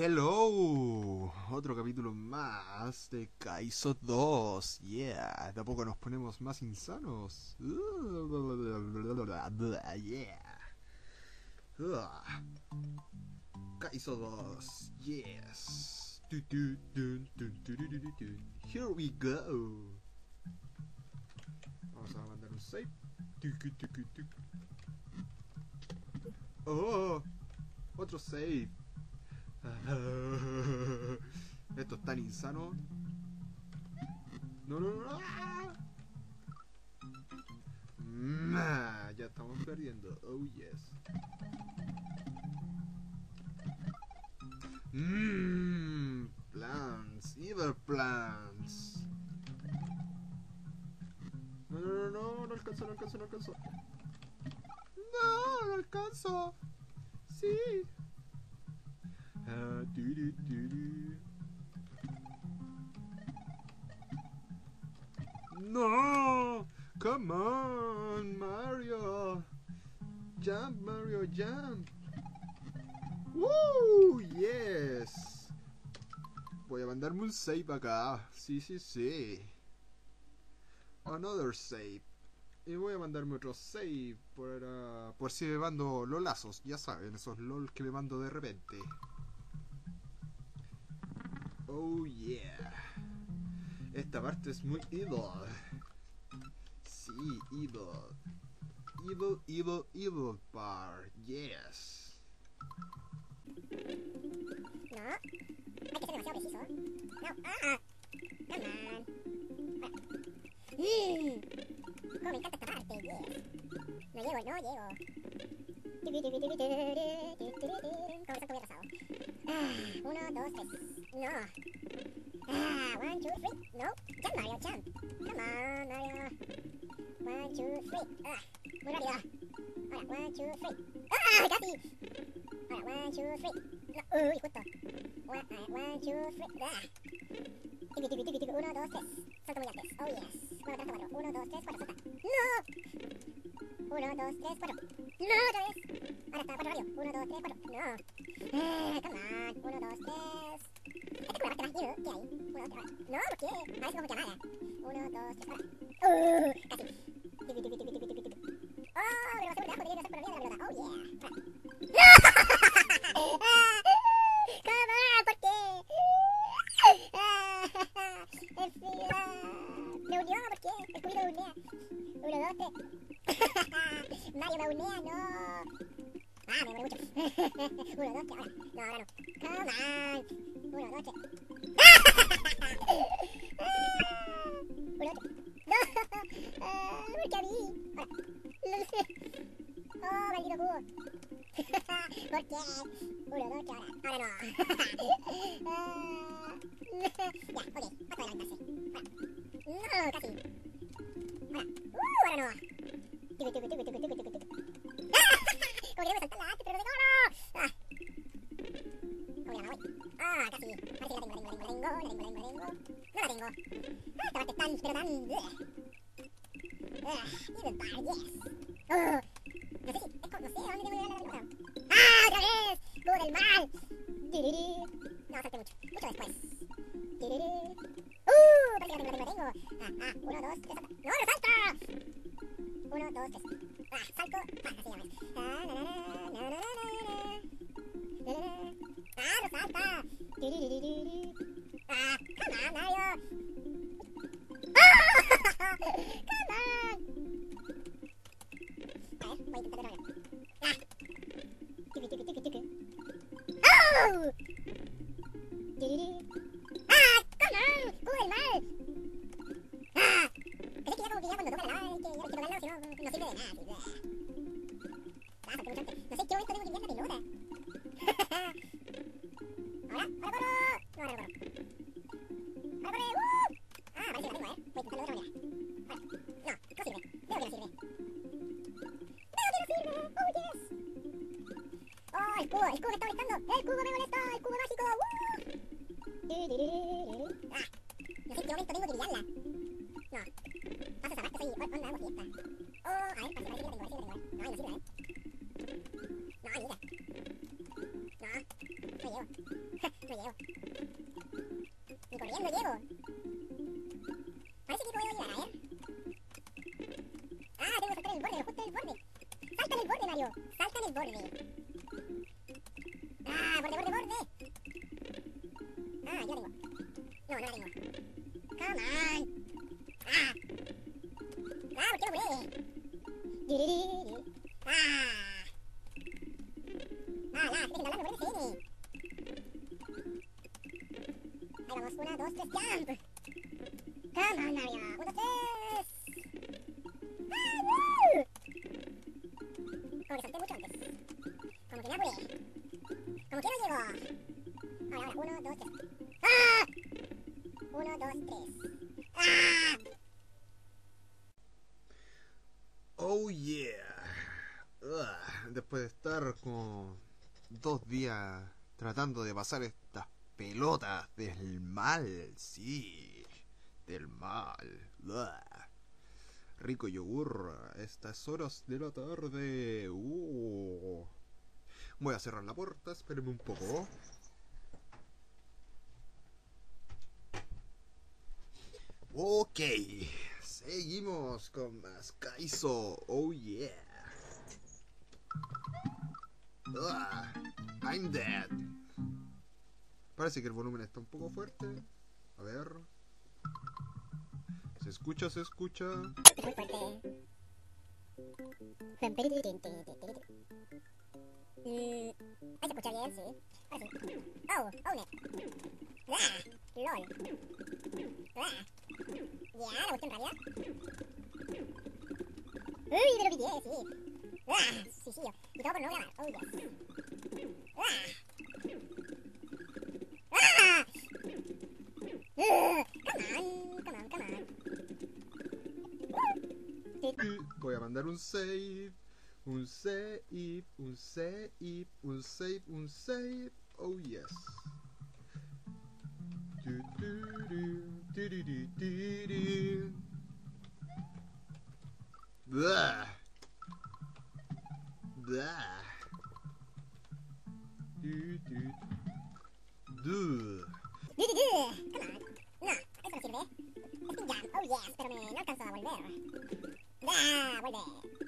Hello, otro capítulo más de Kaizo 2. Yeah, de a poco nos ponemos más insanos. Yeah. Kaizo 2. Yes. Here we go. Vamos a mandar un save. Oh, otro save. Esto es tan insano. No, no, no. no. Mm, ah, ya estamos perdiendo. Oh, yes. Mmm. Plants. Evil plants. No, no, no, no. No alcanzo, no alcanzo, no alcanzo. No, no alcanzo. No! Come on, Mario! Jump, Mario, jump! Woo! Yes! Voy a mandarme un save acá. Sí, sí, sí. Another save. Y voy a mandarme otro save por, ah, por si me mando lolazos. Ya saben, esos lol que me mando de repente. Oh yeah. Esta parte es muy evil. Sí, evil. Evil, evil, evil part. Yes. No. Hay que ser demasiado preciso. No. Ah. Come on. Mm. Cómo me encanta esta parte. Yes. No llego, no llego. Como salto muy atrasado. Ah, uno, dos, tres. No. Ah, one, two, three. No. Jump, Mario, jump. Come on, Mario. One, two, three. Ah, muy rápido. Ahora, one, two, three. Ah, casi. Ahora, one, two, three. No, uy, justo. One, ah, one, two, three. Ah. Tiqui, tiqui, tiqui, tiqui. Uno, dos, tres. Salto muy antes. Oh, yes. Uno, tres, cuatro. Uno, dos, tres, cuatro. Salta. No. 1, 2, 3, 4. No, otra vez. Ahora está, 4 rápido. 1, 2, 3, 4. No. Ah, come on. 1, 2, 3. Esta es la parte más duro que hay. 1, 2, 3, 4. No, ¿por qué? A veces como llamada. 1, 2, 3, 4. Uh, casi. Oh, pero va a ser un trabajo que tiene que hacer por arriba de la pelota. Oh, yeah. Para. Browneano. Ah, me muero mucho. Uno, dos, tres, ahora. No, ahora no. Come on. Uno, dos, tres. Uno, dos, tres. No. Ah, ¿Por qué a mí? Ahora. Oh, maldito cubo. ¿Por qué? Uno, dos, tres, ahora. Ahora no. Ah, ya, ok. Paso de levantarse. Ahora. No, casi. Ahora. Uh, ahora no. ¡Ah! Como queremos saltarla antes, pero no. Ah. ¿Cómo llama, voy? Ah, casi. Parece que la tengo, la tengo, la tengo, la tengo, la tengo, la tengo, la. No la tengo. Ah, esta parte tan, pero tan... Ah, even bar, yes. Oh. No sé si, es como, no sé, ¿a dónde tengo que llegar la pelota? ¡Ah, otra vez! ¡Cubo del mal! No, salté mucho, mucho después. ¡Uh! Parece que la tengo, la tengo, la tengo. Ah, ah, uno, dos, tres, salta. ¡No, no salta! Uno, dos, tres. Ah, salto. Ah, así llamas. Ah, la, la, la, la, la, la, la, la. Ah, no salta. Ah, come on, Mario. Ah, come on. A ver, voy a intentar otra vez. Ah. Tucu, tucu, tucu, tucu. ¡Oh! Borde. Ah, borde, borde, borde. Ah, ya la tengo. No, no la tengo. Come on. Ah. Ah, ¿por qué no puede? Ah. Ah, ya, estoy hablando por MCN. Ahí vamos, una, dos, tres, jump. Come on, Mario. Uno, tres. ¡Ah, woo! Como que salté mucho antes. Apuré. Como que no llego. Ahora, uno, dos, tres. ¡Ah! Uno, dos, tres. ¡Ah! Oh yeah. Después de estar como dos días tratando de pasar estas pelotas del mal, sí, del mal. Ugh. Rico yogur estas horas de la tarde. Uh. Voy a cerrar la puerta, espérenme un poco. Ok, seguimos con más Kaizo. Oh yeah. Ugh, I'm dead. Parece que el volumen está un poco fuerte. A ver. ¿Se escucha? ¿Se escucha? Mm, ahí se escucha bien, sí. Ahora sí. Oh, oh, net. Ah, lol. Ah. Ya, la cuestión rápida. Uy, pero pitié, sí. Ah, sí, sí. Y todo por no grabar. Oh, yes. Ah. Ah. Uh, come on, come on, come on. Y Voy a mandar un save. Un save, un save, un save, un save. Oh yes. Du, du, du, du, du, du, du, du. Blah. Blah. Du, du. Du. Du, du, du. Come on. No, eso no sirve. Spin jump. Oh yes, pero me no alcanzo a volver. Ah, vuelve.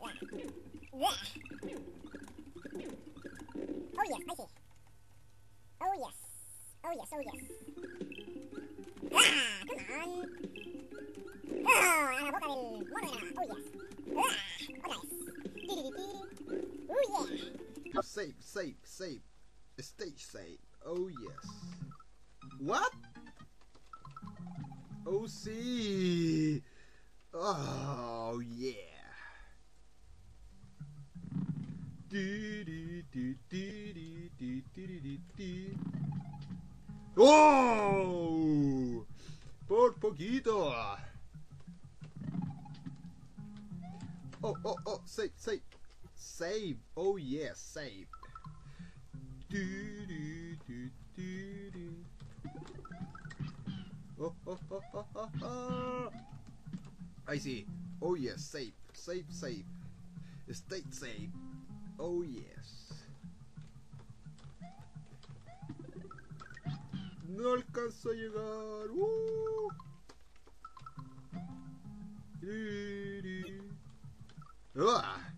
Oh, yes. Ahí sí. Oh, yes. Oh, yes. Oh, yes. ¡Ah! Come on. ¡Oh! A la boca del mono de nada. Oh, yes. ¡Ah! Tiri, tiri. Oh, yeah. Save, save, save. Stage save. Oh yes. What? Oh sí. Oh yeah. ¡Oh! Por poquito. Oh, oh, oh, save, save. Save. Oh yes, save. Oh, oh, oh, oh, oh, oh. I see. Oh yes, save, save, save. State save. Oh yes. No alcanzo a llegar. Uh.